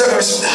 しゃがみしんだ。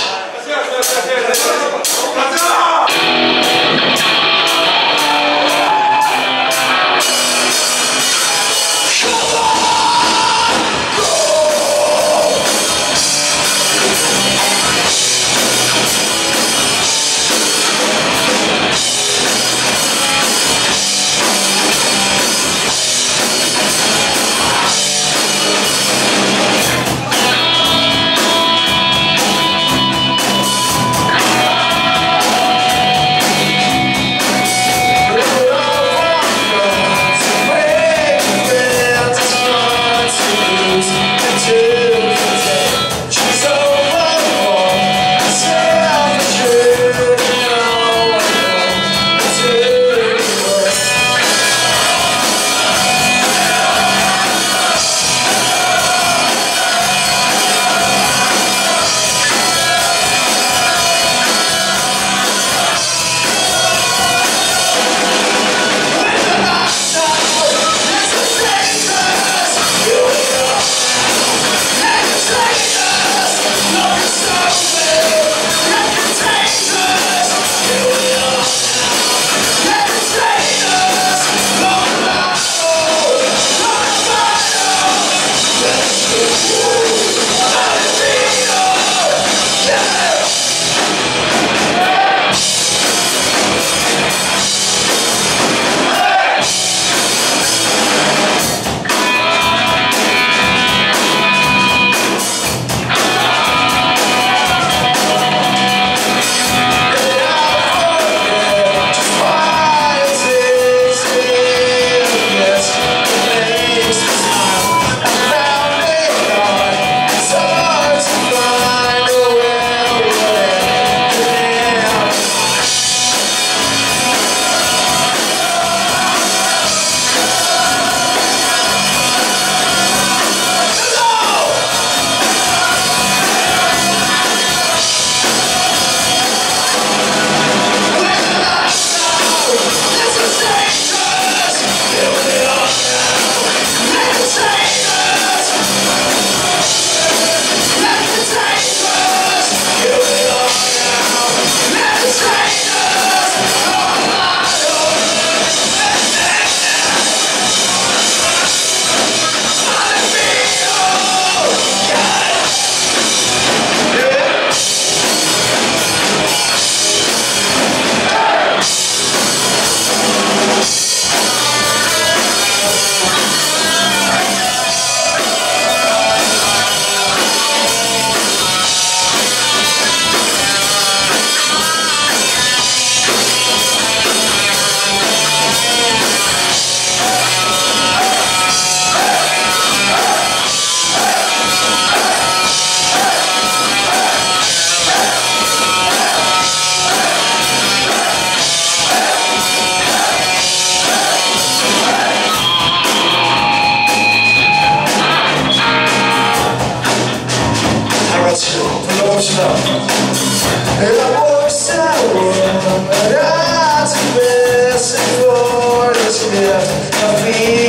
emotional. Emotional. Not the Se for this gift of.